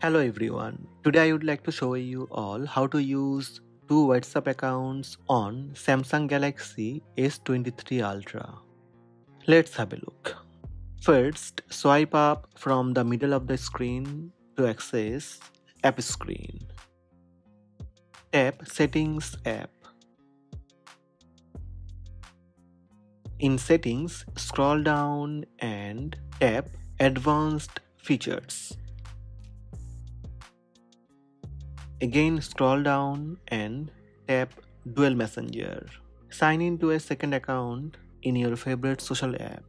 Hello everyone. Today I would like to show you all how to use two WhatsApp accounts on Samsung Galaxy S23 Ultra. Let's have a look. First, swipe up from the middle of the screen to access App Screen. Tap Settings app. In Settings, scroll down and tap Advanced Features. Again scroll down and tap Dual Messenger. Sign in to a second account in your favorite social app.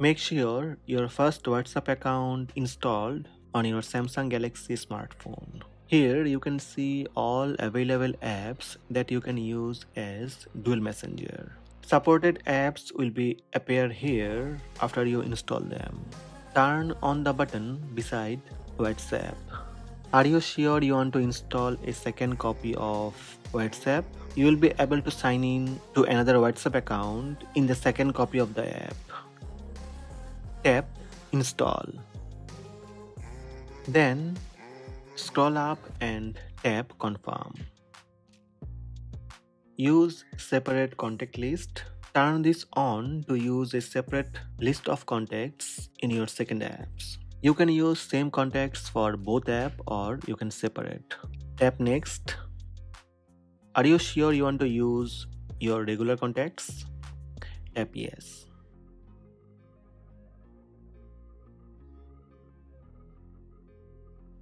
Make sure your first WhatsApp account installed on your Samsung Galaxy smartphone. Here you can see all available apps that you can use as Dual Messenger. Supported apps will be appear here after you install them. Turn on the button beside WhatsApp. Are you sure you want to install a second copy of WhatsApp? You will be able to sign in to another WhatsApp account in the second copy of the app. Tap Install. Then scroll up and tap Confirm. Use separate contact list. Turn this on to use a separate list of contacts in your second apps. You can use same contacts for both app or you can separate. Tap next. Are you sure you want to use your regular contacts? Tap yes.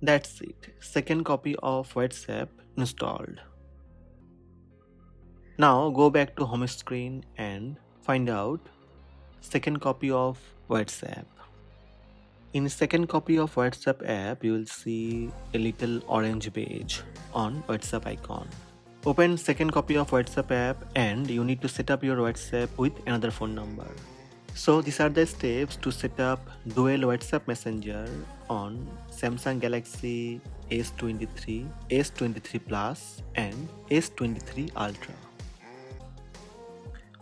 That's it. Second copy of WhatsApp installed. Now go back to home screen and find out second copy of WhatsApp. In second copy of WhatsApp app, you will see a little orange page on WhatsApp icon. Open second copy of WhatsApp app and you need to set up your WhatsApp with another phone number. So these are the steps to set up dual WhatsApp messenger on Samsung Galaxy S23, S23 Plus and S23 Ultra.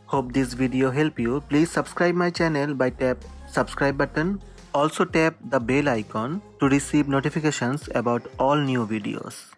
Hope this video help you. Please subscribe my channel by tap subscribe button also tap the bell icon to receive notifications about all new videos.